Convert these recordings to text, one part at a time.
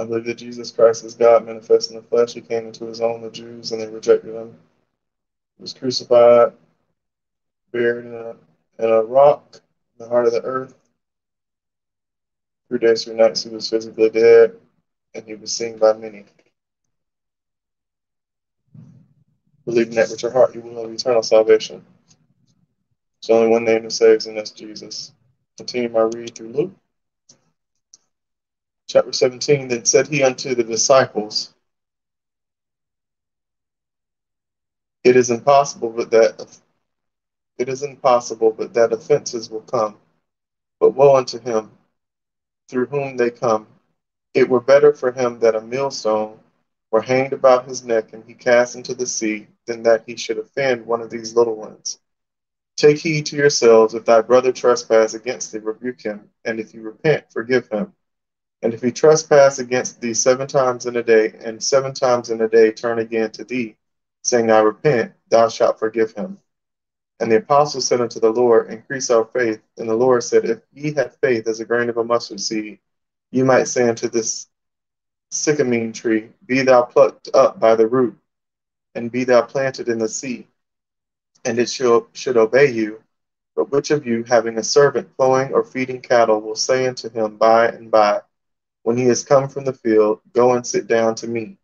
I believe that Jesus Christ is God manifest in the flesh. He came into his own, the Jews, and they rejected him. He was crucified, buried in a, in a rock in the heart of the earth. Three days, three nights, he was physically dead, and he was seen by many. Believing that with your heart, you will have eternal salvation. There's only one name that saves, and that's Jesus. Continue my read through Luke chapter 17, then said he unto the disciples, It is impossible but that it is impossible but that offenses will come. But woe unto him through whom they come. It were better for him that a millstone were hanged about his neck and he cast into the sea than that he should offend one of these little ones. Take heed to yourselves, if thy brother trespass against thee, rebuke him, and if you repent, forgive him. And if he trespass against thee seven times in a day, and seven times in a day turn again to thee, saying, I repent, thou shalt forgive him. And the apostles said unto the Lord, Increase our faith. And the Lord said, If ye have faith as a grain of a mustard seed, ye might say unto this sycamine tree, Be thou plucked up by the root, and be thou planted in the sea, and it should, should obey you. But which of you, having a servant plowing or feeding cattle, will say unto him by and by, when he is come from the field, go and sit down to me.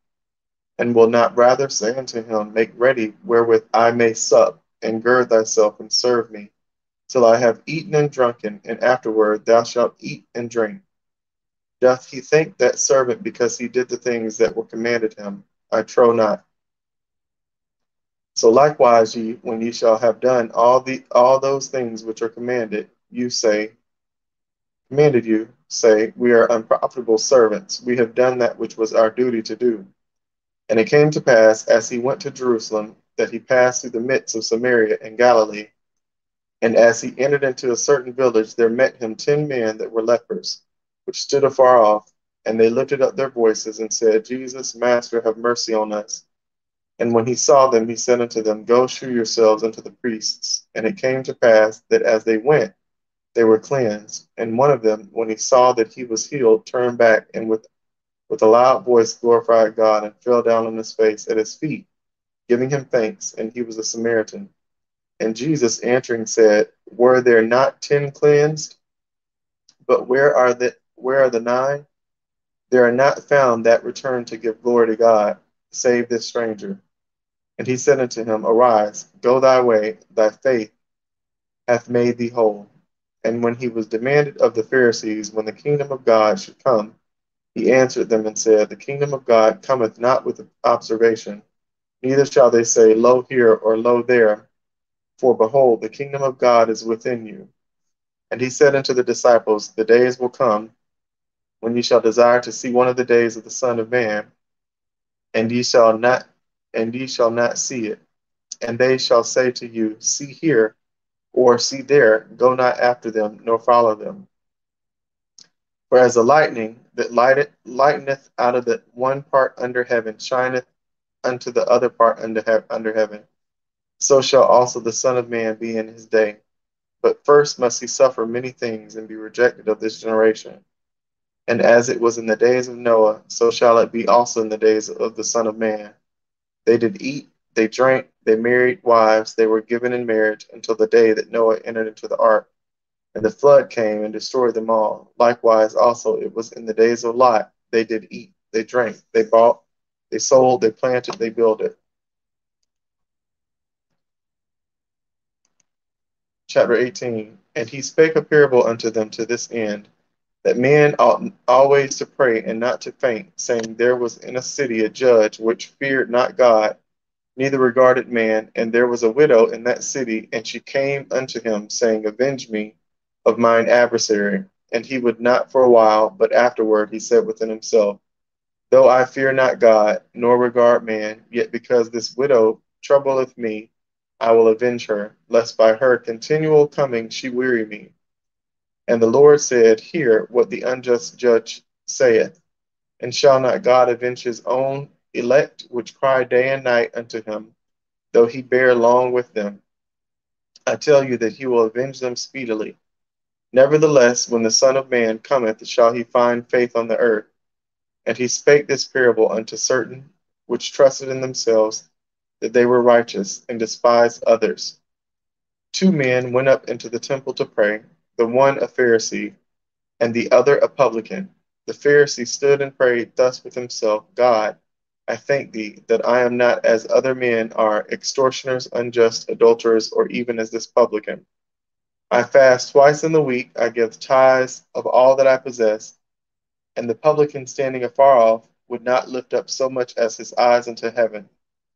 And will not rather say unto him, Make ready wherewith I may sup, and gird thyself and serve me, till I have eaten and drunken, and afterward thou shalt eat and drink. Doth he thank that servant because he did the things that were commanded him? I trow not. So likewise ye, when ye shall have done all the all those things which are commanded, you say, commanded you, say, We are unprofitable servants. We have done that which was our duty to do. And it came to pass, as he went to Jerusalem, that he passed through the midst of Samaria and Galilee. And as he entered into a certain village, there met him ten men that were lepers, which stood afar off. And they lifted up their voices and said, Jesus, Master, have mercy on us. And when he saw them, he said unto them, Go shew yourselves unto the priests. And it came to pass that as they went, they were cleansed. And one of them, when he saw that he was healed, turned back and with, with a loud voice glorified God and fell down on his face at his feet, giving him thanks. And he was a Samaritan. And Jesus answering said, Were there not ten cleansed? But where are the where are the nine? There are not found that return to give glory to God, save this stranger. And he said unto him, Arise, go thy way, thy faith hath made thee whole. And when he was demanded of the Pharisees when the kingdom of God should come, he answered them and said, The kingdom of God cometh not with observation, neither shall they say, Lo here or lo there. For behold, the kingdom of God is within you. And he said unto the disciples, The days will come when ye shall desire to see one of the days of the Son of Man, and ye shall not and ye shall not see it. And they shall say to you, See here, or see there, go not after them, nor follow them. For as the lightning that lighteth, lighteneth out of the one part under heaven shineth unto the other part under, he- under heaven, so shall also the Son of Man be in his day. But first must he suffer many things and be rejected of this generation. And as it was in the days of Noah, so shall it be also in the days of the Son of Man. They did eat, they drank, they married wives, they were given in marriage until the day that Noah entered into the ark. And the flood came and destroyed them all. Likewise, also, it was in the days of Lot. They did eat, they drank, they bought, they sold, they planted, they builded. Chapter 18 And he spake a parable unto them to this end, that men ought always to pray and not to faint, saying, There was in a city a judge which feared not God, neither regarded man. And there was a widow in that city, and she came unto him, saying, Avenge me of mine adversary. And he would not for a while, but afterward he said within himself, Though I fear not God, nor regard man, yet because this widow troubleth me, I will avenge her, lest by her continual coming she weary me. And the Lord said, Hear what the unjust judge saith. And shall not God avenge his own elect, which cry day and night unto him, though he bear long with them? I tell you that he will avenge them speedily. Nevertheless, when the Son of Man cometh, shall he find faith on the earth? And he spake this parable unto certain which trusted in themselves that they were righteous, and despised others. Two men went up into the temple to pray, the one a Pharisee, and the other a publican. The Pharisee stood and prayed thus with himself God, I thank thee that I am not as other men are, extortioners, unjust, adulterers, or even as this publican. I fast twice in the week, I give tithes of all that I possess. And the publican standing afar off would not lift up so much as his eyes unto heaven,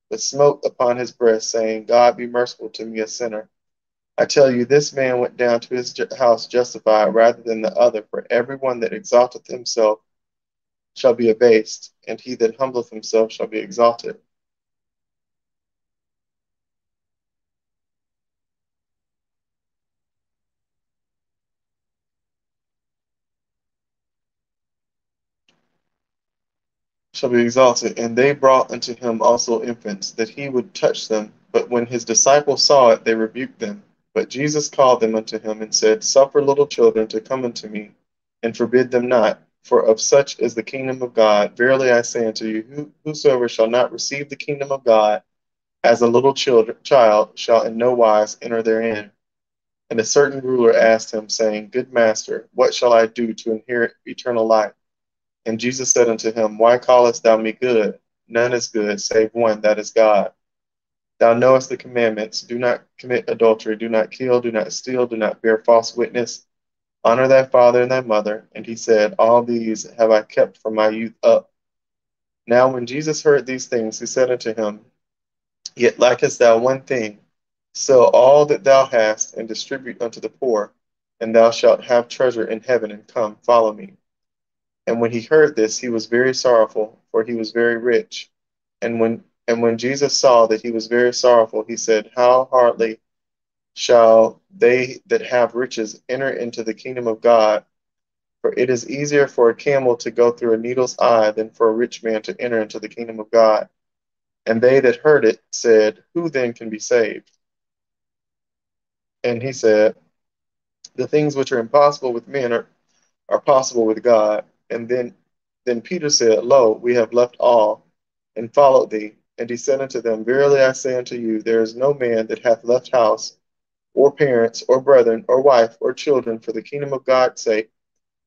but smote upon his breast, saying, God be merciful to me, a sinner. I tell you, this man went down to his house justified rather than the other, for every one that exalteth himself shall be abased, and he that humbleth himself shall be exalted. shall be exalted. And they brought unto him also infants, that he would touch them. But when his disciples saw it, they rebuked them. But Jesus called them unto him, and said, Suffer little children to come unto me, and forbid them not, for of such is the kingdom of God. Verily I say unto you, whosoever shall not receive the kingdom of God as a little child shall in no wise enter therein. And a certain ruler asked him, saying, Good master, what shall I do to inherit eternal life? And Jesus said unto him, Why callest thou me good? None is good save one, that is God. Thou knowest the commandments do not commit adultery, do not kill, do not steal, do not bear false witness, honor thy father and thy mother. And he said, All these have I kept from my youth up. Now when Jesus heard these things, he said unto him, Yet lackest thou one thing. Sell all that thou hast and distribute unto the poor, and thou shalt have treasure in heaven, and come, follow me. And when he heard this, he was very sorrowful, for he was very rich. And when and when Jesus saw that he was very sorrowful, he said, How hardly shall they that have riches enter into the kingdom of God? For it is easier for a camel to go through a needle's eye than for a rich man to enter into the kingdom of God. And they that heard it said, Who then can be saved? And he said, The things which are impossible with men are, are possible with God. And then, then Peter said, Lo, we have left all and followed thee. And he said unto them, Verily I say unto you, there is no man that hath left house, or parents, or brethren, or wife, or children, for the kingdom of God's sake,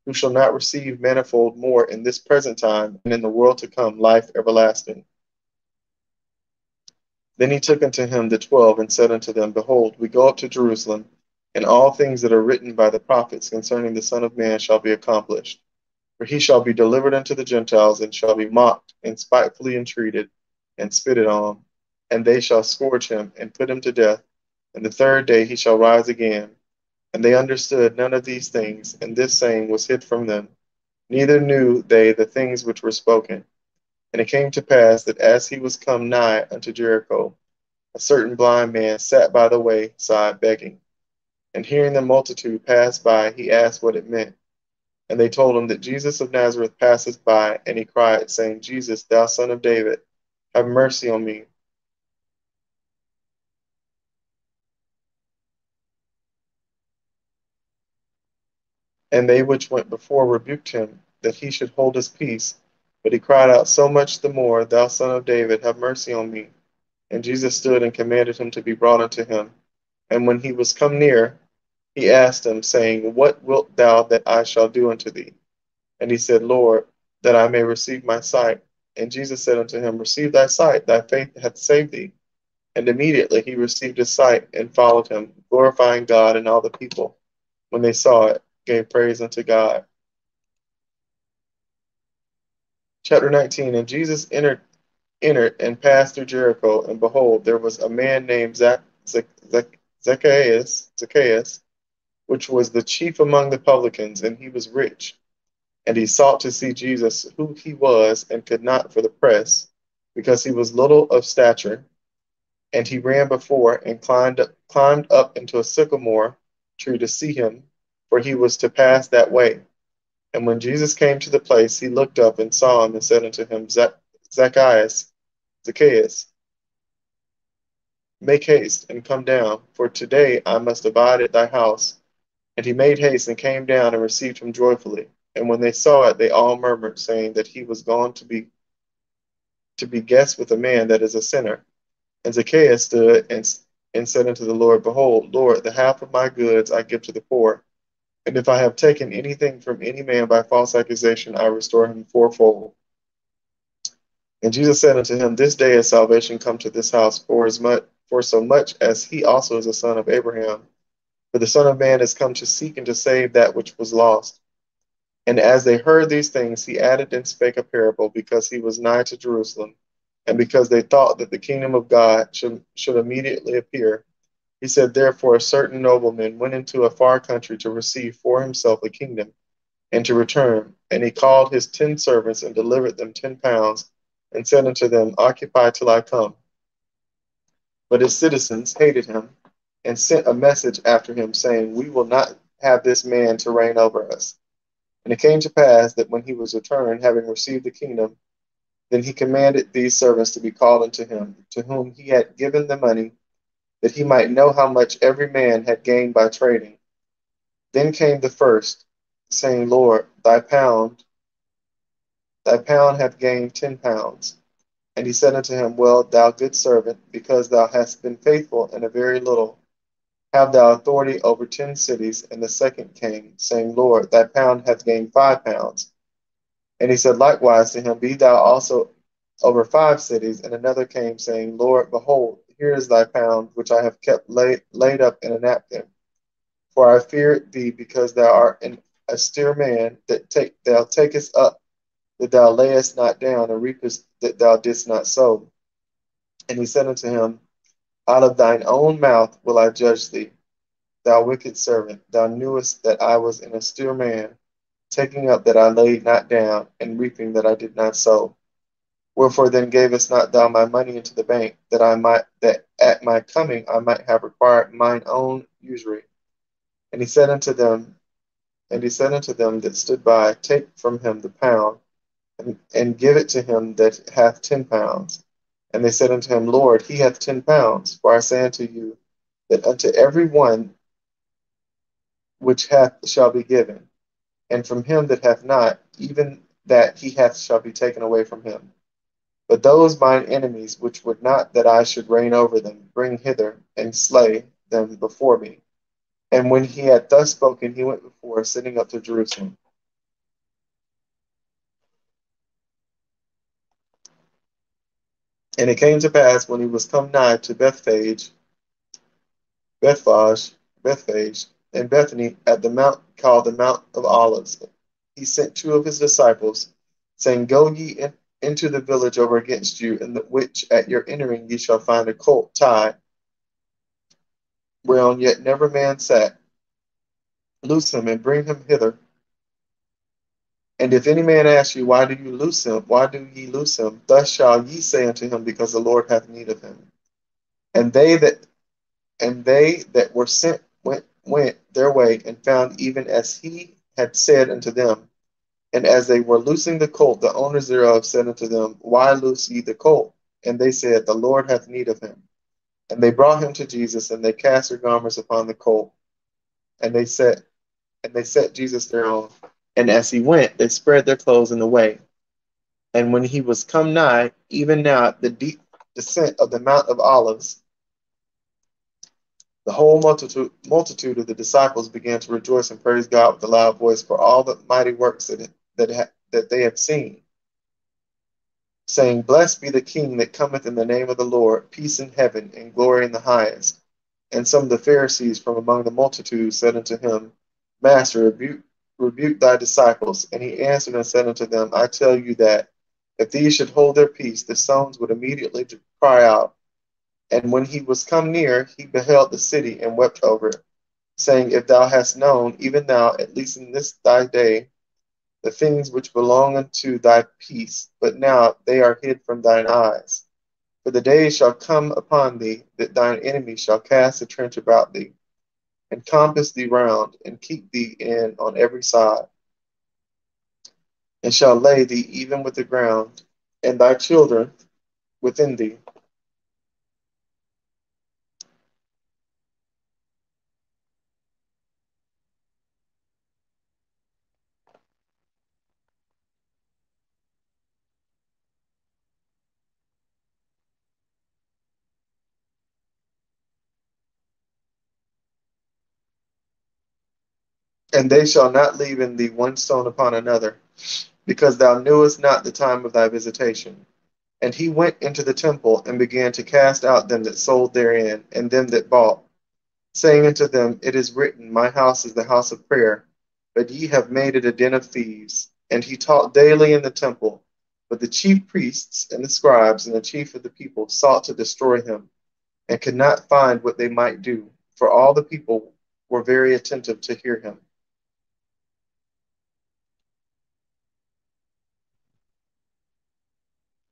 who shall not receive manifold more in this present time, and in the world to come life everlasting. Then he took unto him the twelve, and said unto them, Behold, we go up to Jerusalem, and all things that are written by the prophets concerning the Son of Man shall be accomplished. For he shall be delivered unto the Gentiles, and shall be mocked, and spitefully entreated, and spitted on. And they shall scourge him, and put him to death. And the third day he shall rise again. And they understood none of these things, and this saying was hid from them. Neither knew they the things which were spoken. And it came to pass that as he was come nigh unto Jericho, a certain blind man sat by the wayside begging. And hearing the multitude pass by, he asked what it meant. And they told him that Jesus of Nazareth passeth by, and he cried, saying, Jesus, thou son of David, have mercy on me. And they which went before rebuked him, that he should hold his peace. But he cried out so much the more, Thou son of David, have mercy on me. And Jesus stood and commanded him to be brought unto him. And when he was come near, he asked him, saying, What wilt thou that I shall do unto thee? And he said, Lord, that I may receive my sight. And Jesus said unto him, Receive thy sight, thy faith hath saved thee. And immediately he received his sight and followed him, glorifying God, and all the people, when they saw it, gave praise unto God. Chapter 19 And Jesus entered, entered and passed through Jericho, and behold, there was a man named Zacchaeus, Zacchaeus which was the chief among the publicans, and he was rich. And he sought to see Jesus, who he was, and could not for the press, because he was little of stature. And he ran before and climbed up, climbed up into a sycamore tree to see him, for he was to pass that way. And when Jesus came to the place, he looked up and saw him and said unto him, Zacchaeus, Zacchaeus, make haste and come down, for today I must abide at thy house. And he made haste and came down and received him joyfully. And when they saw it, they all murmured, saying that he was gone to be to be guest with a man that is a sinner. And Zacchaeus stood and, and said unto the Lord, Behold, Lord, the half of my goods I give to the poor. And if I have taken anything from any man by false accusation, I restore him fourfold. And Jesus said unto him, This day is salvation come to this house, for as much for so much as he also is a son of Abraham. For the Son of Man is come to seek and to save that which was lost. And as they heard these things, he added and spake a parable, because he was nigh to Jerusalem, and because they thought that the kingdom of God should, should immediately appear. He said, Therefore, a certain nobleman went into a far country to receive for himself a kingdom, and to return. And he called his ten servants and delivered them ten pounds, and said unto them, Occupy till I come. But his citizens hated him, and sent a message after him, saying, We will not have this man to reign over us. And it came to pass that when he was returned, having received the kingdom, then he commanded these servants to be called unto him, to whom he had given the money, that he might know how much every man had gained by trading. Then came the first, saying, Lord, thy pound, thy pound hath gained ten pounds. And he said unto him, Well, thou good servant, because thou hast been faithful in a very little, have thou authority over ten cities? And the second came, saying, Lord, thy pound hath gained five pounds. And he said likewise to him, Be thou also over five cities. And another came, saying, Lord, behold, here is thy pound, which I have kept laid, laid up in a napkin. For I fear thee, because thou art an austere man, that take thou takest up, that thou layest not down, and reapest that thou didst not sow. And he said unto him, out of thine own mouth will I judge thee, thou wicked servant. Thou knewest that I was an austere man, taking up that I laid not down, and reaping that I did not sow. Wherefore then gavest not thou my money into the bank, that I might that at my coming I might have required mine own usury? And he said unto them, and he said unto them that stood by, Take from him the pound, and, and give it to him that hath ten pounds. And they said unto him, Lord, he hath ten pounds. For I say unto you, that unto every one which hath shall be given, and from him that hath not, even that he hath shall be taken away from him. But those mine enemies which would not that I should reign over them, bring hither and slay them before me. And when he had thus spoken, he went before, sitting up to Jerusalem. And it came to pass when he was come nigh to Bethphage, Bethphage, Bethphage, and Bethany at the mount called the Mount of Olives, he sent two of his disciples, saying, Go ye in, into the village over against you, in the which at your entering ye shall find a colt tied, whereon yet never man sat. Loose him and bring him hither. And if any man ask you, Why do you loose him? Why do ye loose him? Thus shall ye say unto him, Because the Lord hath need of him. And they that and they that were sent went went their way and found even as he had said unto them. And as they were loosing the colt, the owners thereof said unto them, Why loose ye the colt? And they said, The Lord hath need of him. And they brought him to Jesus, and they cast their garments upon the colt, and they set and they set Jesus thereon. And as he went, they spread their clothes in the way. And when he was come nigh, even now at the deep descent of the Mount of Olives, the whole multitude, multitude of the disciples began to rejoice and praise God with a loud voice for all the mighty works that, that, that they have seen, saying, Blessed be the King that cometh in the name of the Lord, peace in heaven and glory in the highest. And some of the Pharisees from among the multitude said unto him, Master, rebuke rebuke thy disciples. And he answered and said unto them, I tell you that if these should hold their peace, the stones would immediately cry out. And when he was come near, he beheld the city and wept over it, saying, If thou hast known, even thou, at least in this thy day, the things which belong unto thy peace, but now they are hid from thine eyes. For the days shall come upon thee that thine enemies shall cast a trench about thee and compass thee round, and keep thee in on every side, and shall lay thee even with the ground, and thy children within thee. And they shall not leave in thee one stone upon another, because thou knewest not the time of thy visitation. And he went into the temple and began to cast out them that sold therein, and them that bought, saying unto them, It is written, My house is the house of prayer, but ye have made it a den of thieves. And he taught daily in the temple. But the chief priests and the scribes and the chief of the people sought to destroy him, and could not find what they might do, for all the people were very attentive to hear him.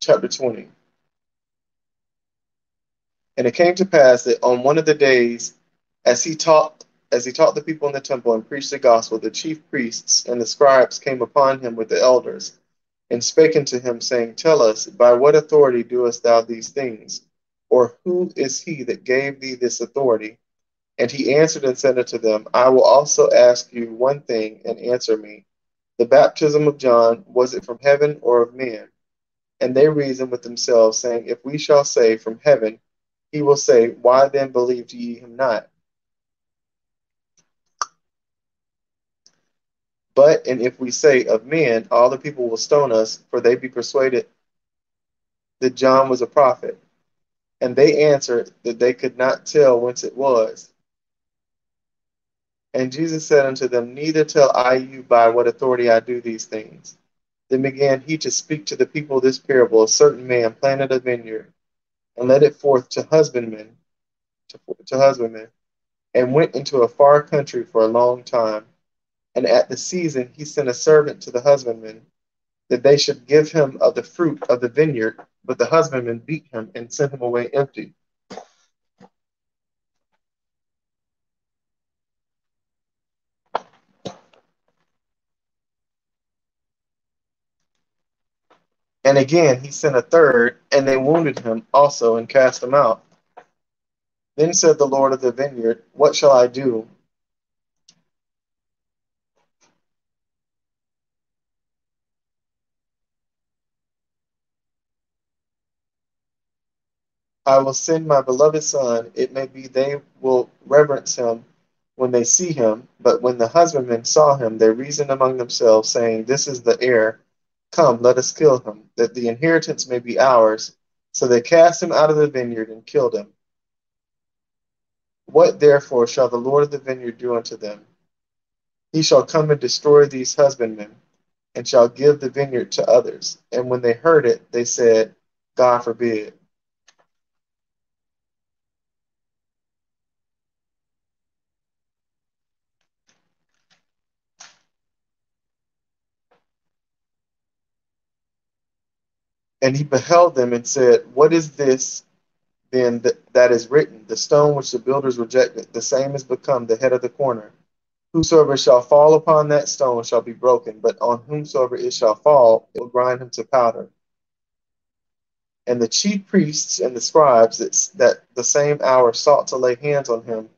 Chapter 20. And it came to pass that on one of the days, as he taught as he taught the people in the temple and preached the gospel, the chief priests and the scribes came upon him with the elders, and spake unto him, saying, Tell us, by what authority doest thou these things? Or who is he that gave thee this authority? And he answered and said unto them, I will also ask you one thing, and answer me. The baptism of John, was it from heaven or of men? And they reasoned with themselves, saying, If we shall say from heaven, he will say, Why then believed ye him not? But, and if we say of men, all the people will stone us, for they be persuaded that John was a prophet. And they answered that they could not tell whence it was. And Jesus said unto them, Neither tell I you by what authority I do these things. Then began he to speak to the people this parable. A certain man planted a vineyard, and led it forth to husbandmen, to, to husbandmen, and went into a far country for a long time and at the season he sent a servant to the husbandmen that they should give him of the fruit of the vineyard. But the husbandmen beat him and sent him away empty. And again he sent a third, and they wounded him also and cast him out. Then said the Lord of the vineyard, What shall I do? I will send my beloved son. It may be they will reverence him when they see him. But when the husbandmen saw him, they reasoned among themselves, saying, This is the heir. Come, let us kill him, that the inheritance may be ours. So they cast him out of the vineyard and killed him. What therefore shall the Lord of the vineyard do unto them? He shall come and destroy these husbandmen, and shall give the vineyard to others. And when they heard it, they said, God forbid. And he beheld them and said, What is this then that, that is written? The stone which the builders rejected, the same is become the head of the corner. Whosoever shall fall upon that stone shall be broken, but on whomsoever it shall fall, it will grind him to powder. And the chief priests and the scribes that, that the same hour sought to lay hands on him,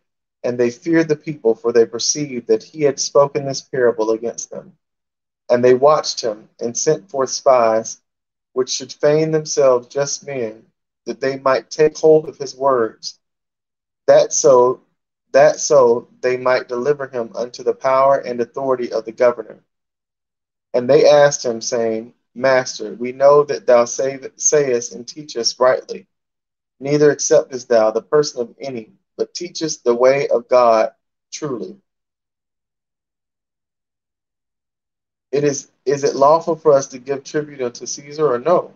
and they feared the people, for they perceived that he had spoken this parable against them. And they watched him and sent forth spies which should feign themselves just men, that they might take hold of his words, that so that so they might deliver him unto the power and authority of the governor. And they asked him, saying, Master, we know that thou say, sayest and teachest rightly, neither acceptest thou the person of any, but teachest the way of God truly. It is, is it lawful for us to give tribute unto Caesar or no?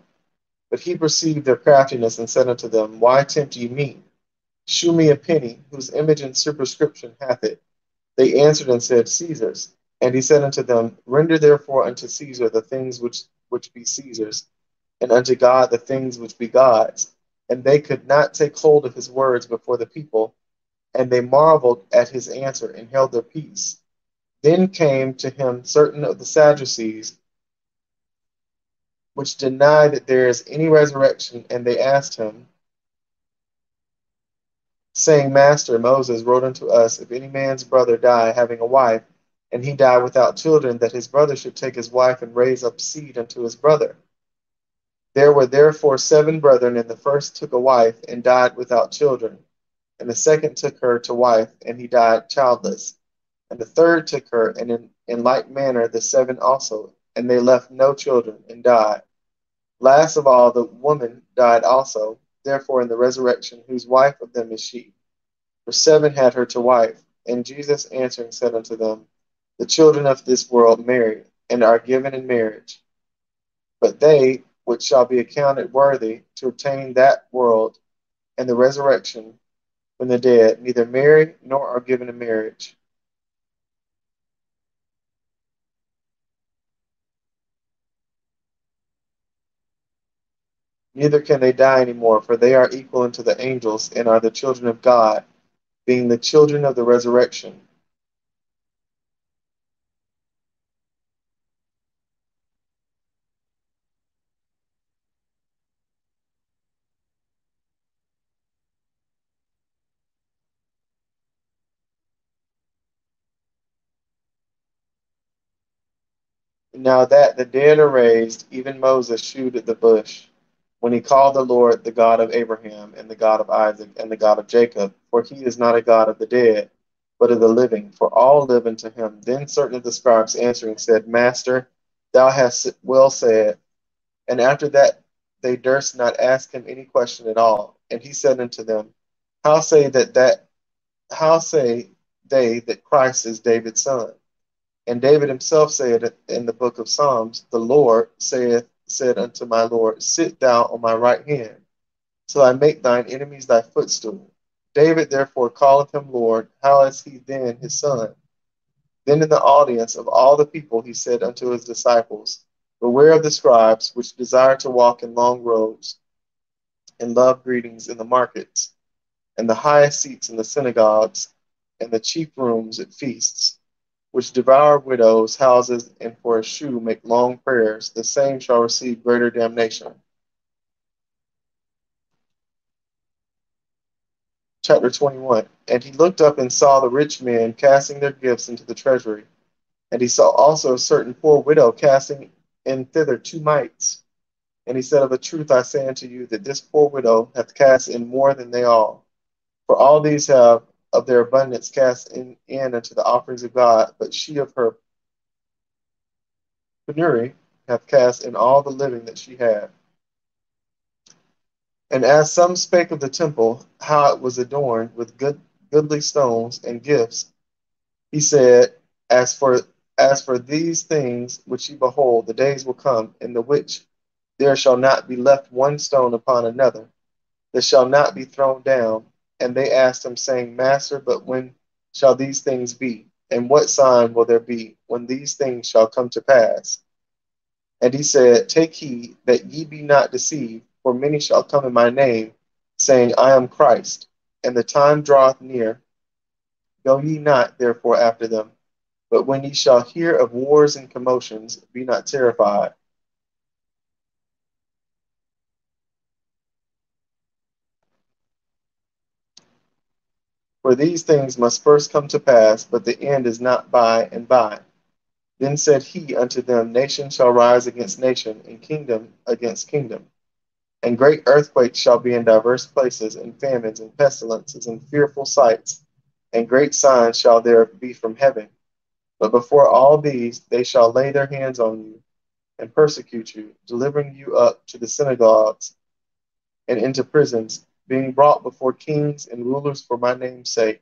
But he perceived their craftiness and said unto them, Why tempt ye me? Shew me a penny, whose image and superscription hath it. They answered and said, Caesar's. And he said unto them, Render therefore unto Caesar the things which, which be Caesar's, and unto God the things which be God's. And they could not take hold of his words before the people, and they marveled at his answer and held their peace. Then came to him certain of the Sadducees, which deny that there is any resurrection, and they asked him, saying, Master, Moses wrote unto us, If any man's brother die, having a wife, and he die without children, that his brother should take his wife and raise up seed unto his brother. There were therefore seven brethren, and the first took a wife and died without children, and the second took her to wife, and he died childless. And the third took her, and in, in like manner the seven also, and they left no children, and died. Last of all, the woman died also. Therefore, in the resurrection, whose wife of them is she? For seven had her to wife. And Jesus answering said unto them, The children of this world marry, and are given in marriage. But they which shall be accounted worthy to obtain that world and the resurrection from the dead neither marry nor are given in marriage Neither can they die any more, for they are equal unto the angels, and are the children of God, being the children of the resurrection. Now that the dead are raised, even Moses shewed at the bush, when he called the Lord the God of Abraham, and the God of Isaac, and the God of Jacob, for he is not a God of the dead, but of the living, for all live unto him. Then certain of the scribes answering said, Master, thou hast well said. And after that they durst not ask him any question at all. And he said unto them, How say that that how say they that Christ is David's son? And David himself said in the book of Psalms, The Lord saith, said unto my Lord, Sit thou on my right hand, till I make thine enemies thy footstool. David therefore calleth him Lord. How is he then his son? Then in the audience of all the people he said unto his disciples, Beware of the scribes, which desire to walk in long robes, and love greetings in the markets, and the highest seats in the synagogues, and the chief rooms at feasts which devour widows' houses and for a shoe make long prayers, the same shall receive greater damnation. Chapter 21 And he looked up and saw the rich men casting their gifts into the treasury. And he saw also a certain poor widow casting in thither two mites. And he said, Of a truth I say unto you, that this poor widow hath cast in more than they all. For all these have of their abundance cast in, in unto the offerings of God, but she of her penury hath cast in all the living that she had. And as some spake of the temple, how it was adorned with good goodly stones and gifts, he said, As for as for these things which ye behold, the days will come in the which there shall not be left one stone upon another, that shall not be thrown down, and they asked him, saying, Master, but when shall these things be? And what sign will there be when these things shall come to pass? And he said, Take heed that ye be not deceived, for many shall come in my name, saying, I am Christ, and the time draweth near. Go ye not therefore after them. But when ye shall hear of wars and commotions, be not terrified For these things must first come to pass, but the end is not by and by. Then said he unto them, Nation shall rise against nation, and kingdom against kingdom. And great earthquakes shall be in divers places, and famines, and pestilences, and fearful sights, and great signs shall there be from heaven. But before all these, they shall lay their hands on you, and persecute you, delivering you up to the synagogues and into prisons being brought before kings and rulers for my name's sake.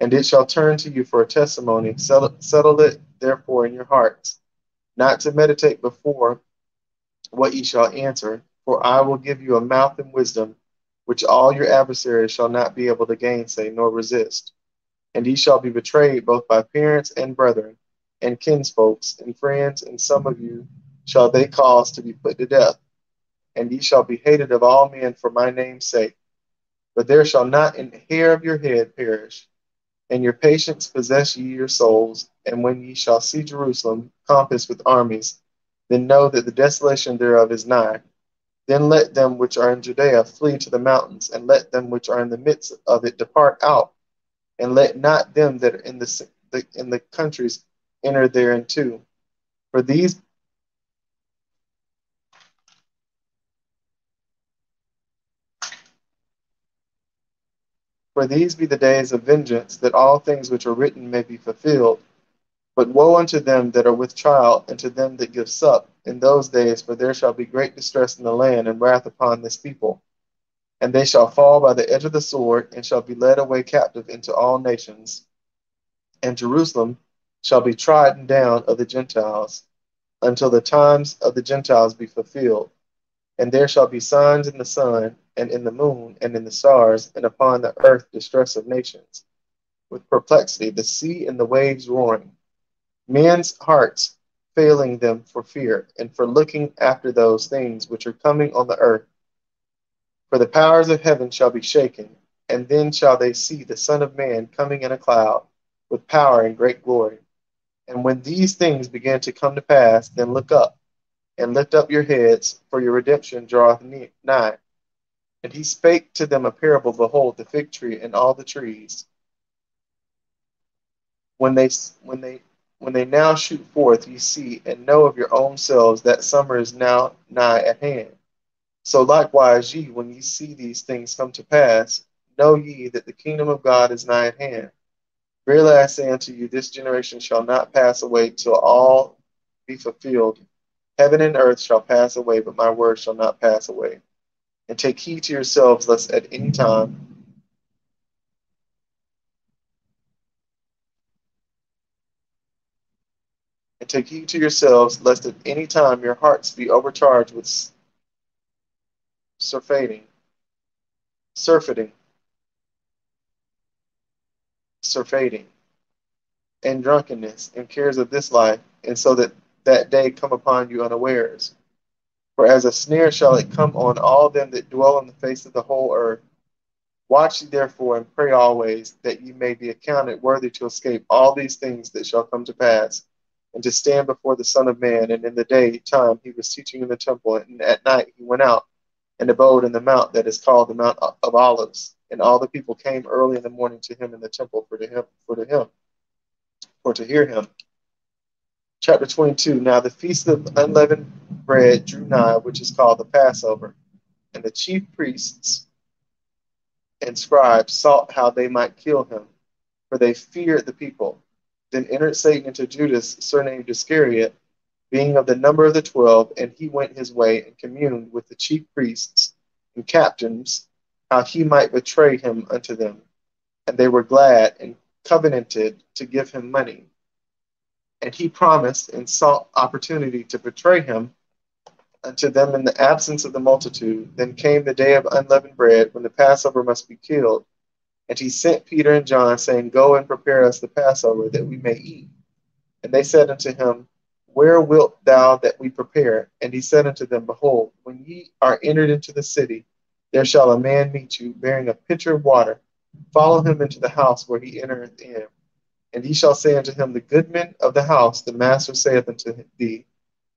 And it shall turn to you for a testimony. Settle, settle it therefore in your hearts, not to meditate before what ye shall answer, for I will give you a mouth and wisdom, which all your adversaries shall not be able to gainsay nor resist. And ye shall be betrayed both by parents and brethren, and kinsfolks and friends, and some of you shall they cause to be put to death. And ye shall be hated of all men for my name's sake but there shall not an hair of your head perish. And your patience possess ye your souls. And when ye shall see Jerusalem compassed with armies, then know that the desolation thereof is nigh. Then let them which are in Judea flee to the mountains, and let them which are in the midst of it depart out, and let not them that are in the, the in the countries enter thereinto. For these For these be the days of vengeance, that all things which are written may be fulfilled. But woe unto them that are with child, and to them that give suck in those days, for there shall be great distress in the land, and wrath upon this people. And they shall fall by the edge of the sword, and shall be led away captive into all nations. And Jerusalem shall be trodden down of the Gentiles, until the times of the Gentiles be fulfilled. And there shall be signs in the sun, and in the moon, and in the stars, and upon the earth distress of nations, with perplexity, the sea and the waves roaring, men's hearts failing them for fear, and for looking after those things which are coming on the earth. For the powers of heaven shall be shaken, and then shall they see the Son of Man coming in a cloud, with power and great glory. And when these things begin to come to pass, then look up, and lift up your heads, for your redemption draweth nigh. And he spake to them a parable Behold, the fig tree and all the trees. When they, when they, when they now shoot forth, ye see and know of your own selves that summer is now nigh at hand. So likewise, ye, when ye see these things come to pass, know ye that the kingdom of God is nigh at hand. Verily I say unto you, this generation shall not pass away till all be fulfilled. Heaven and earth shall pass away, but my word shall not pass away and take heed to yourselves lest at any time and take heed to yourselves lest at any time your hearts be overcharged with surfeiting surfeiting surfeiting and drunkenness and cares of this life and so that that day come upon you unawares for as a snare shall it come on all them that dwell on the face of the whole earth. Watch ye therefore and pray always, that ye may be accounted worthy to escape all these things that shall come to pass, and to stand before the Son of Man. And in the day time he was teaching in the temple, and at night he went out and abode in the mount that is called the Mount of Olives. And all the people came early in the morning to him in the temple for to him for to him for to hear him chapter 22. Now the feast of unleavened bread drew nigh, which is called the Passover. And the chief priests and scribes sought how they might kill him, for they feared the people. Then entered Satan into Judas, surnamed Iscariot, being of the number of the twelve, and he went his way and communed with the chief priests and captains, how he might betray him unto them. And they were glad and covenanted to give him money and he promised and sought opportunity to betray him unto them in the absence of the multitude. Then came the day of unleavened bread, when the Passover must be killed. And he sent Peter and John, saying, Go and prepare us the Passover, that we may eat. And they said unto him, Where wilt thou that we prepare? And he said unto them, Behold, when ye are entered into the city, there shall a man meet you, bearing a pitcher of water. Follow him into the house where he entereth in and he shall say unto him, The goodman of the house, the master saith unto thee,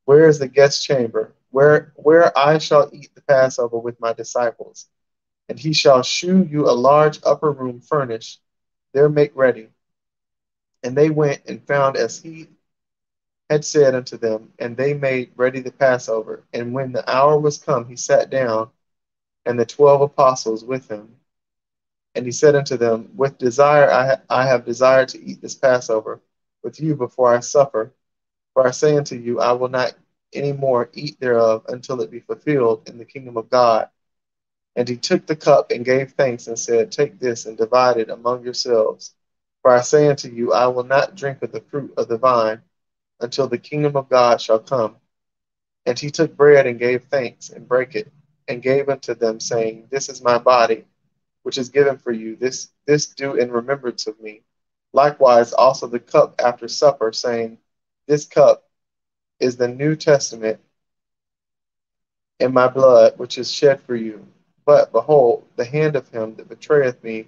Where is the guest chamber, where where I shall eat the Passover with my disciples? And he shall shew you a large upper room furnished, there make ready. And they went and found as he had said unto them, and they made ready the Passover. And when the hour was come, he sat down, and the twelve apostles with him. And he said unto them, With desire I, ha- I have desired to eat this Passover with you before I suffer. For I say unto you, I will not any more eat thereof until it be fulfilled in the kingdom of God. And he took the cup and gave thanks and said, Take this and divide it among yourselves. For I say unto you, I will not drink of the fruit of the vine until the kingdom of God shall come. And he took bread and gave thanks and brake it and gave unto them, saying, This is my body which is given for you. This this do in remembrance of me. Likewise, also the cup after supper, saying, This cup is the New Testament in my blood, which is shed for you. But behold, the hand of him that betrayeth me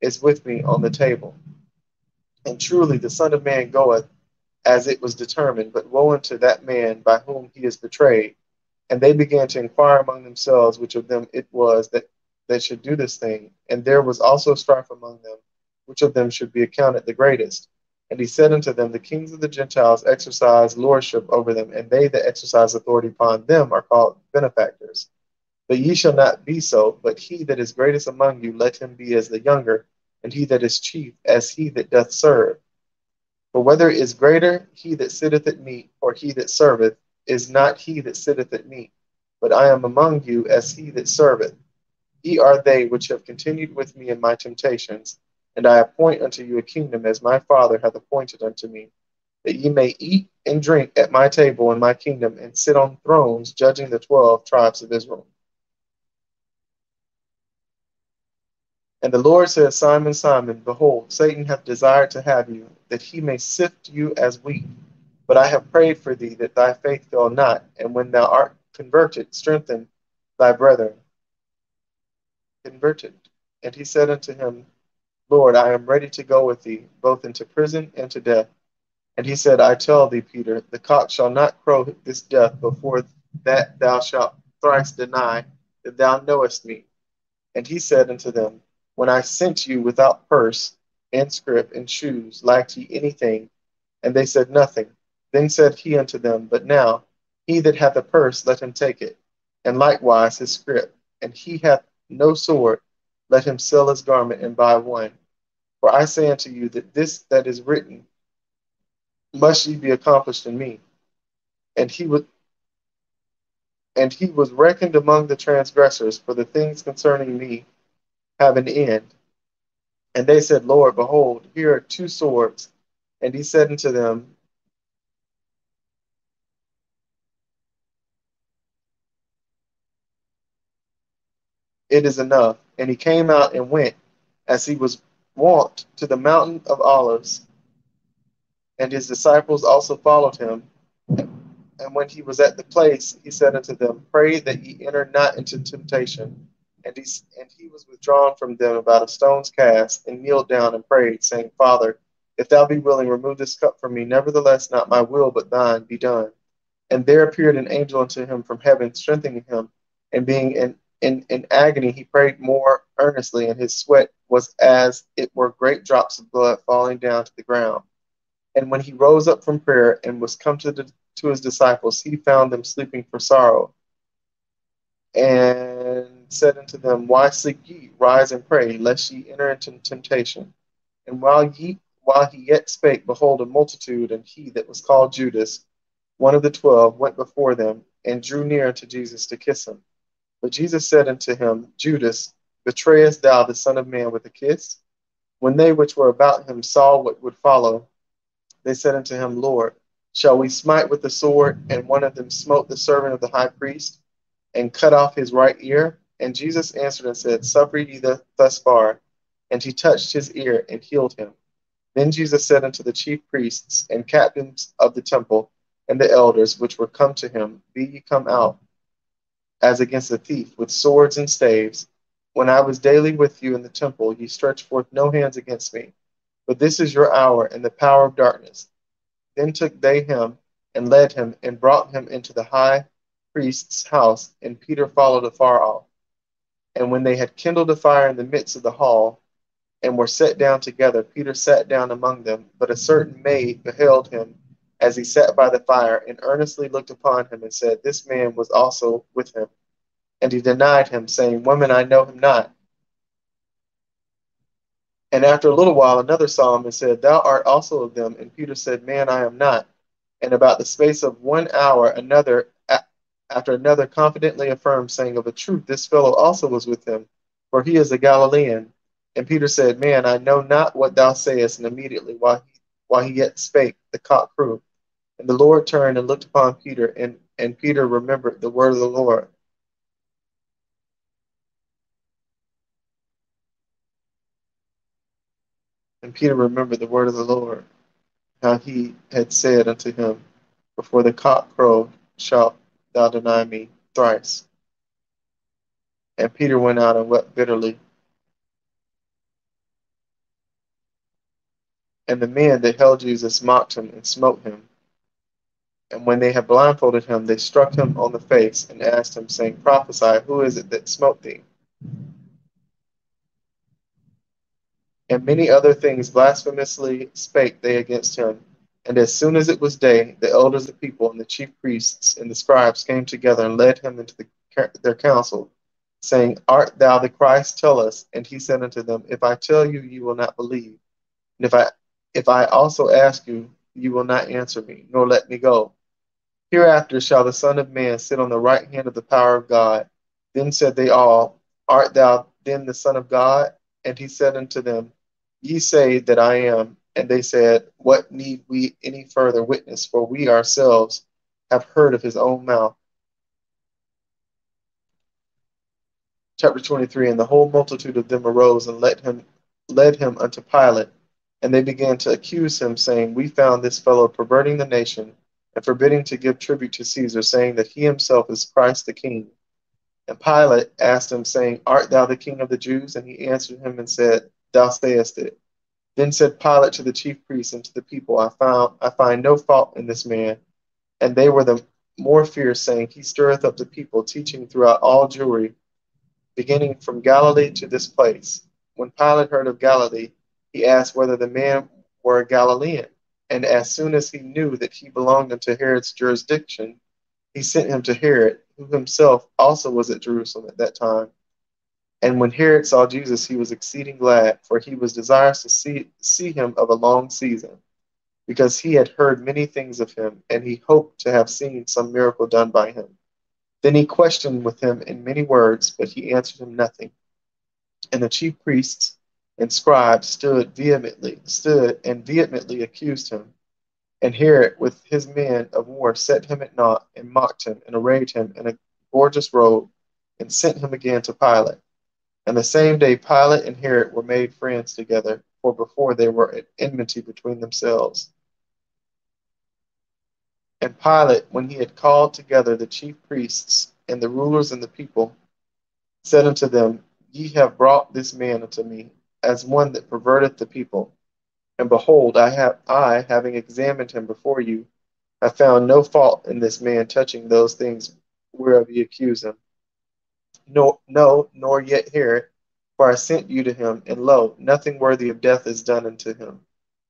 is with me on the table. And truly the Son of Man goeth as it was determined, but woe unto that man by whom he is betrayed. And they began to inquire among themselves which of them it was that that should do this thing. And there was also strife among them, which of them should be accounted the greatest. And he said unto them, The kings of the Gentiles exercise lordship over them, and they that exercise authority upon them are called benefactors. But ye shall not be so, but he that is greatest among you, let him be as the younger, and he that is chief as he that doth serve. For whether is greater he that sitteth at meat, or he that serveth, is not he that sitteth at meat, but I am among you as he that serveth. Ye are they which have continued with me in my temptations, and I appoint unto you a kingdom as my Father hath appointed unto me, that ye may eat and drink at my table in my kingdom, and sit on thrones judging the twelve tribes of Israel. And the Lord said, Simon, Simon, behold, Satan hath desired to have you, that he may sift you as wheat. But I have prayed for thee that thy faith fail not, and when thou art converted, strengthen thy brethren. Converted. And he said unto him, Lord, I am ready to go with thee, both into prison and to death. And he said, I tell thee, Peter, the cock shall not crow this death before that thou shalt thrice deny that thou knowest me. And he said unto them, when I sent you without purse and scrip and shoes, lacked ye anything? And they said, Nothing. Then said he unto them, But now, he that hath a purse, let him take it, and likewise his scrip. And he hath no sword, let him sell his garment and buy one. For I say unto you that this that is written must ye be accomplished in me. And he was and he was reckoned among the transgressors, for the things concerning me have an end. And they said, Lord, behold, here are two swords. And he said unto them, It is enough. And he came out and went, as he was wont, to the mountain of Olives. And his disciples also followed him. And when he was at the place, he said unto them, Pray that ye enter not into temptation. And he, and he was withdrawn from them about a stone's cast, and kneeled down and prayed, saying, Father, if thou be willing, remove this cup from me. Nevertheless, not my will, but thine be done. And there appeared an angel unto him from heaven, strengthening him. And being in, in, in agony, he prayed more earnestly, and his sweat was as it were great drops of blood falling down to the ground. And when he rose up from prayer and was come to, the, to his disciples, he found them sleeping for sorrow. And said unto them, Why seek ye? Rise and pray, lest ye enter into temptation. And while ye while he yet spake, behold, a multitude, and he that was called Judas, one of the twelve, went before them, and drew near unto Jesus to kiss him. But Jesus said unto him, Judas, betrayest thou the Son of Man with a kiss? When they which were about him saw what would follow, they said unto him, Lord, shall we smite with the sword? And one of them smote the servant of the high priest, and cut off his right ear. And Jesus answered and said, Suffer ye thus far. And he touched his ear and healed him. Then Jesus said unto the chief priests and captains of the temple and the elders which were come to him, Be ye come out as against a thief with swords and staves. When I was daily with you in the temple, ye stretched forth no hands against me. But this is your hour and the power of darkness. Then took they him and led him and brought him into the high priest's house, and Peter followed afar off. And when they had kindled a fire in the midst of the hall, and were set down together, Peter sat down among them. But a certain maid beheld him as he sat by the fire, and earnestly looked upon him, and said, This man was also with him. And he denied him, saying, Woman, I know him not. And after a little while, another saw him and said, Thou art also of them. And Peter said, Man, I am not. And about the space of one hour, another after another confidently affirmed, saying, Of a truth, this fellow also was with him, for he is a Galilean. And Peter said, Man, I know not what thou sayest. And immediately, while he, while he yet spake, the cock crew. And the Lord turned and looked upon Peter, and, and Peter remembered the word of the Lord. And Peter remembered the word of the Lord, how he had said unto him, Before the cock crow shalt thou deny me thrice. And Peter went out and wept bitterly. And the men that held Jesus mocked him and smote him. And when they had blindfolded him, they struck him on the face and asked him, saying, Prophesy, who is it that smote thee? And many other things blasphemously spake they against him. And as soon as it was day, the elders of the people and the chief priests and the scribes came together and led him into the, their council saying, Art thou the Christ? Tell us. And he said unto them, If I tell you, you will not believe. And if I if I also ask you, you will not answer me, nor let me go. Hereafter shall the Son of Man sit on the right hand of the power of God. Then said they all, Art thou then the Son of God? And he said unto them, Ye say that I am. And they said, What need we any further witness? For we ourselves have heard of his own mouth. Chapter 23 And the whole multitude of them arose and led him, led him unto Pilate. And they began to accuse him, saying, We found this fellow perverting the nation and forbidding to give tribute to Caesar, saying that he himself is Christ the King. And Pilate asked him, saying, Art thou the king of the Jews? And he answered him and said, Thou sayest it. Then said Pilate to the chief priests and to the people, I found I find no fault in this man. And they were the more fierce, saying, He stirreth up the people, teaching throughout all Jewry, beginning from Galilee to this place. When Pilate heard of Galilee, he asked whether the man were a Galilean. And as soon as he knew that he belonged unto Herod's jurisdiction, he sent him to Herod, who himself also was at Jerusalem at that time. And when Herod saw Jesus, he was exceeding glad, for he was desirous to see, see him of a long season, because he had heard many things of him, and he hoped to have seen some miracle done by him. Then he questioned with him in many words, but he answered him nothing. And the chief priests and scribes stood vehemently, stood and vehemently accused him. And Herod, with his men of war, set him at naught, and mocked him, and arrayed him in a gorgeous robe, and sent him again to Pilate. And the same day Pilate and Herod were made friends together, for before they were at enmity between themselves. And Pilate, when he had called together the chief priests and the rulers and the people, said unto them, Ye have brought this man unto me as one that perverteth the people. And behold, I have I, having examined him before you, have found no fault in this man touching those things whereof ye accuse him. No, no, nor yet Herod, for I sent you to him, and lo, nothing worthy of death is done unto him.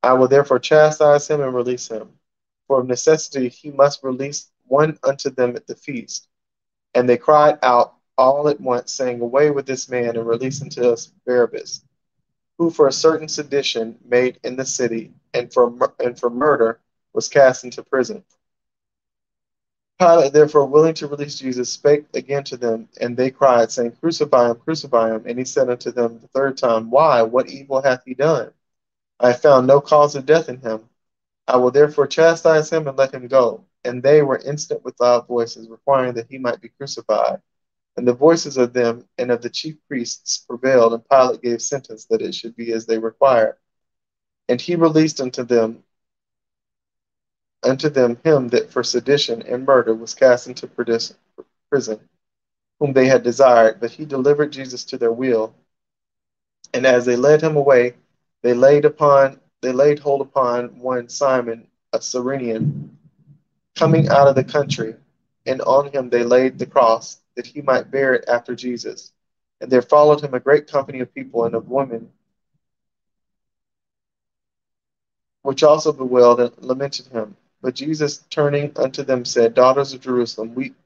I will therefore chastise him and release him. For of necessity he must release one unto them at the feast. And they cried out all at once, saying, Away with this man, and release unto us Barabbas, who for a certain sedition made in the city, and for, and for murder was cast into prison. Pilate, therefore, willing to release Jesus, spake again to them, and they cried, saying, Crucify him, crucify him. And he said unto them the third time, Why? What evil hath he done? I have found no cause of death in him. I will therefore chastise him and let him go. And they were instant with loud voices, requiring that he might be crucified. And the voices of them and of the chief priests prevailed, and Pilate gave sentence that it should be as they required. And he released unto them unto them him that for sedition and murder was cast into prison, whom they had desired, but he delivered Jesus to their will. And as they led him away, they laid upon they laid hold upon one Simon, a Cyrenian, coming out of the country, and on him they laid the cross, that he might bear it after Jesus. And there followed him a great company of people and of women which also bewailed and lamented him. But Jesus, turning unto them, said, Daughters of Jerusalem, weep,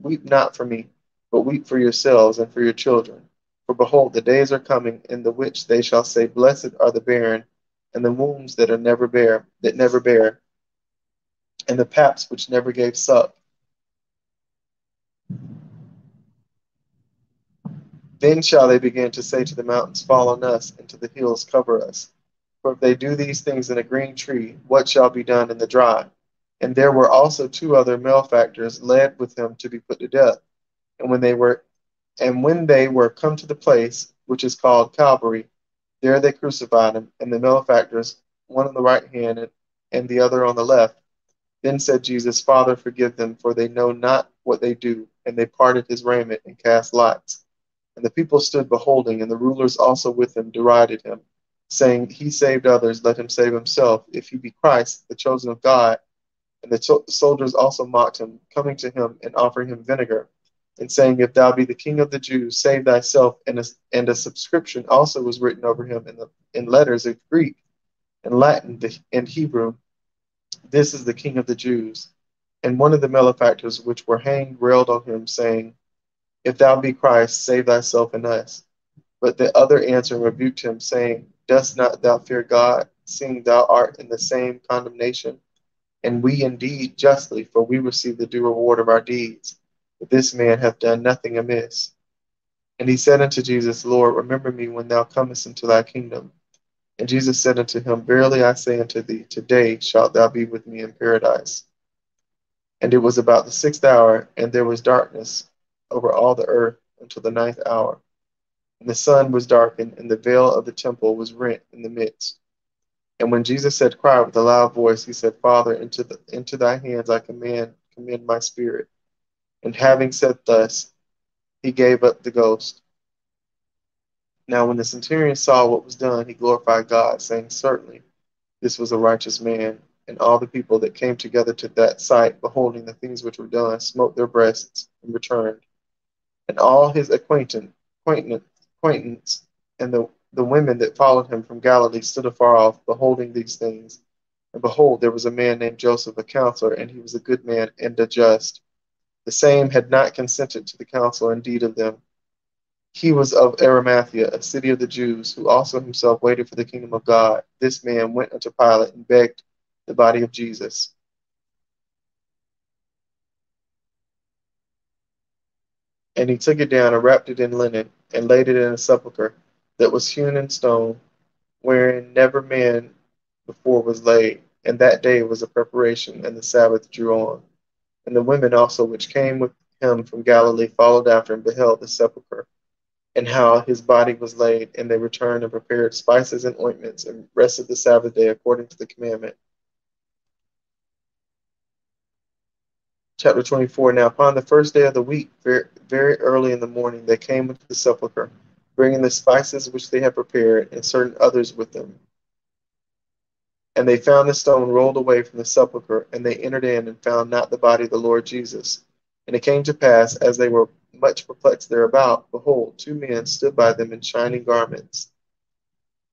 weep not for me, but weep for yourselves and for your children. For behold, the days are coming in the which they shall say, Blessed are the barren, and the wombs that are never bare, that never bear, and the paps which never gave suck. Then shall they begin to say to the mountains, Fall on us, and to the hills, cover us. For if they do these things in a green tree, what shall be done in the dry? And there were also two other malefactors led with him to be put to death. And when they were and when they were come to the place which is called Calvary, there they crucified him, and the malefactors, one on the right hand and, the other on the left. Then said Jesus, Father, forgive them, for they know not what they do. And they parted his raiment and cast lots. And the people stood beholding, and the rulers also with him derided him saying, He saved others, let him save himself. If he be Christ, the chosen of God. And the soldiers also mocked him, coming to him and offering him vinegar, and saying, If thou be the king of the Jews, save thyself. And a, and a subscription also was written over him in, the, in letters of Greek and Latin and Hebrew. This is the king of the Jews. And one of the malefactors which were hanged railed on him, saying, If thou be Christ, save thyself and us. But the other answering rebuked him, saying, Dost not thou fear God, seeing thou art in the same condemnation? And we indeed justly, for we receive the due reward of our deeds. But this man hath done nothing amiss. And he said unto Jesus, Lord, remember me when thou comest into thy kingdom. And Jesus said unto him, Verily I say unto thee, today shalt thou be with me in paradise. And it was about the sixth hour, and there was darkness over all the earth until the ninth hour. And the sun was darkened, and the veil of the temple was rent in the midst. And when Jesus said, Cry with a loud voice, he said, Father, into, the, into thy hands I command, commend my spirit. And having said thus, he gave up the ghost. Now, when the centurion saw what was done, he glorified God, saying, Certainly, this was a righteous man. And all the people that came together to that sight, beholding the things which were done, smote their breasts and returned. And all his acquaintance, acquaintance, acquaintance and the, the women that followed him from Galilee stood afar off, beholding these things. And behold, there was a man named Joseph, a counselor, and he was a good man and a just. The same had not consented to the counsel and deed of them. He was of Arimathea, a city of the Jews, who also himself waited for the kingdom of God. This man went unto Pilate and begged the body of Jesus. And he took it down and wrapped it in linen and laid it in a sepulchre that was hewn in stone, wherein never man before was laid. And that day was a preparation, and the Sabbath drew on. And the women also which came with him from Galilee followed after and beheld the sepulchre, and how his body was laid. And they returned and prepared spices and ointments, and rested the Sabbath day according to the commandment. Chapter 24 Now upon the first day of the week, very, very early in the morning, they came into the sepulchre, bringing the spices which they had prepared, and certain others with them. And they found the stone rolled away from the sepulchre, and they entered in and found not the body of the Lord Jesus. And it came to pass, as they were much perplexed thereabout, behold, two men stood by them in shining garments.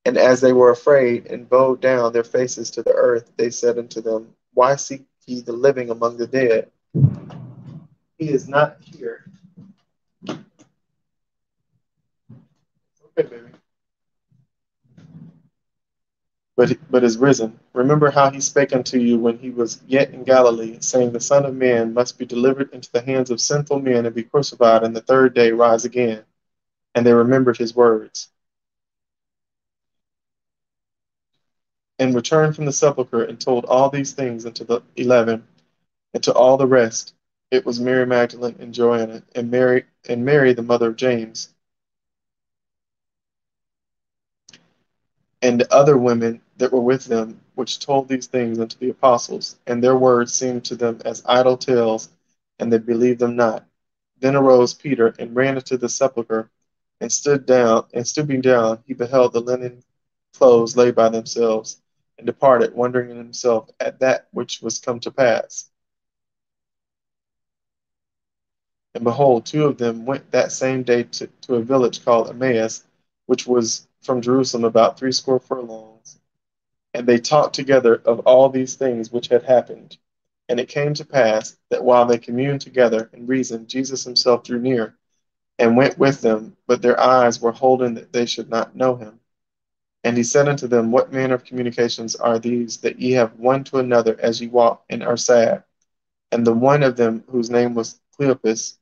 And as they were afraid and bowed down their faces to the earth, they said unto them, Why seek ye the living among the dead? He is not here. Okay, baby. But, but is risen. Remember how he spake unto you when he was yet in Galilee, saying, The Son of Man must be delivered into the hands of sinful men and be crucified, and the third day rise again. And they remembered his words. And returned from the sepulchre and told all these things unto the eleven and to all the rest. It was Mary Magdalene and Joanna and Mary and Mary the mother of James and other women that were with them, which told these things unto the apostles, and their words seemed to them as idle tales, and they believed them not. Then arose Peter and ran into the sepulchre, and stood down, and stooping down, he beheld the linen clothes laid by themselves, and departed, wondering in himself at that which was come to pass. And behold, two of them went that same day to, to a village called Emmaus, which was from Jerusalem about threescore furlongs. And they talked together of all these things which had happened. And it came to pass that while they communed together and reasoned, Jesus himself drew near and went with them, but their eyes were holden that they should not know him. And he said unto them, What manner of communications are these that ye have one to another as ye walk and are sad? And the one of them, whose name was Cleopas,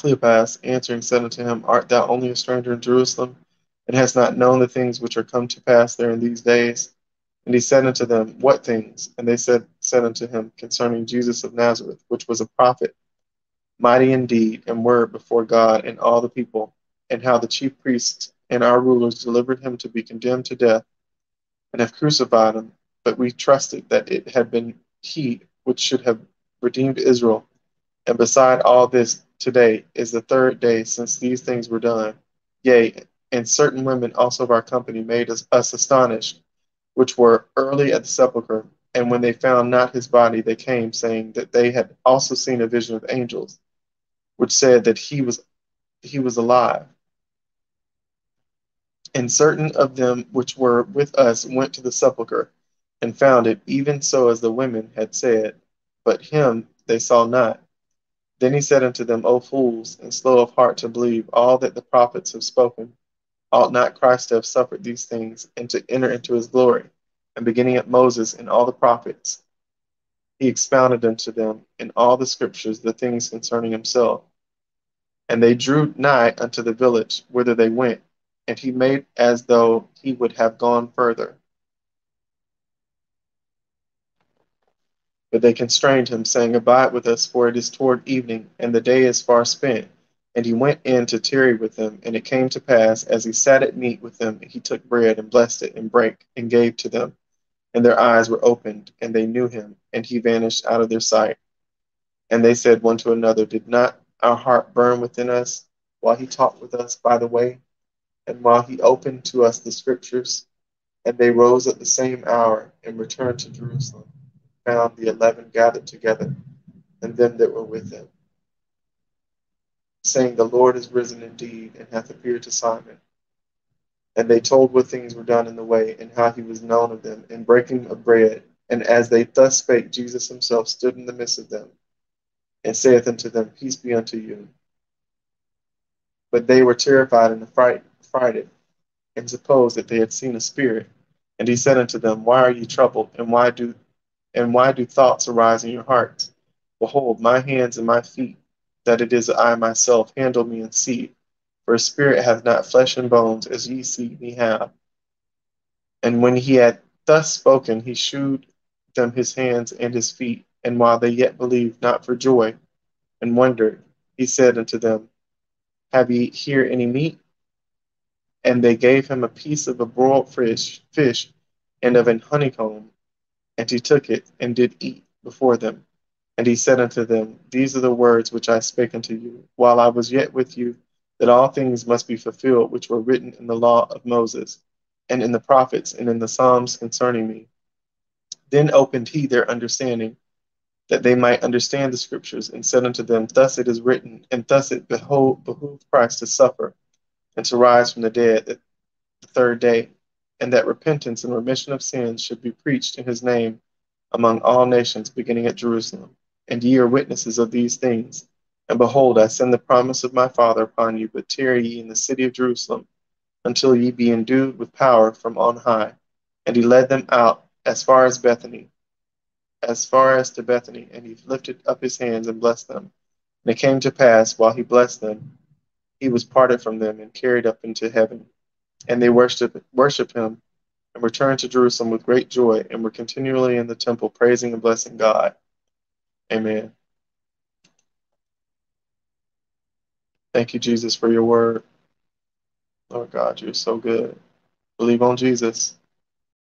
Cleopas, answering, said unto him, Art thou only a stranger in Jerusalem, and hast not known the things which are come to pass there in these days? And he said unto them, What things? And they said, said unto him, Concerning Jesus of Nazareth, which was a prophet, mighty in deed and word before God and all the people, and how the chief priests and our rulers delivered him to be condemned to death, and have crucified him. But we trusted that it had been he which should have redeemed Israel. And beside all this, today is the third day since these things were done. Yea, and certain women also of our company made us, us astonished, which were early at the sepulchre. And when they found not his body, they came, saying that they had also seen a vision of angels, which said that he was he was alive. And certain of them which were with us went to the sepulchre, and found it even so as the women had said, but him they saw not. Then he said unto them, O fools, and slow of heart to believe all that the prophets have spoken. Ought not Christ to have suffered these things, and to enter into his glory? And beginning at Moses and all the prophets, he expounded unto them in all the scriptures the things concerning himself. And they drew nigh unto the village whither they went, and he made as though he would have gone further. But they constrained him, saying, Abide with us, for it is toward evening, and the day is far spent. And he went in to tarry with them. And it came to pass, as he sat at meat with them, he took bread, and blessed it, and brake, and gave to them. And their eyes were opened, and they knew him, and he vanished out of their sight. And they said one to another, Did not our heart burn within us while he talked with us by the way, and while he opened to us the scriptures? And they rose at the same hour and returned to Jerusalem found the eleven gathered together, and them that were with them, saying, The Lord is risen indeed, and hath appeared to Simon. And they told what things were done in the way, and how he was known of them in breaking of bread. And as they thus spake, Jesus himself stood in the midst of them, and saith unto them, Peace be unto you. But they were terrified and affrighted, and supposed that they had seen a spirit. And he said unto them, Why are ye troubled, and why do and why do thoughts arise in your hearts? Behold, my hands and my feet, that it is I myself, handle me and see. For a spirit hath not flesh and bones, as ye see me have. And when he had thus spoken, he shewed them his hands and his feet. And while they yet believed not for joy, and wondered, he said unto them, Have ye here any meat? And they gave him a piece of a broiled fish, fish and of an honeycomb and he took it and did eat before them. And he said unto them, These are the words which I spake unto you, while I was yet with you, that all things must be fulfilled which were written in the law of Moses, and in the prophets, and in the Psalms concerning me. Then opened he their understanding, that they might understand the scriptures, and said unto them, Thus it is written, and thus it behoved Christ to suffer, and to rise from the dead the third day and that repentance and remission of sins should be preached in his name among all nations, beginning at Jerusalem. And ye are witnesses of these things. And behold, I send the promise of my Father upon you, but tarry ye in the city of Jerusalem until ye be endued with power from on high. And he led them out as far as Bethany, as far as to Bethany, and he lifted up his hands and blessed them. And it came to pass, while he blessed them, he was parted from them and carried up into heaven and they worship, worship him and returned to Jerusalem with great joy and were continually in the temple praising and blessing God. Amen. Thank you, Jesus, for your word. Lord God, you're so good. Believe on Jesus.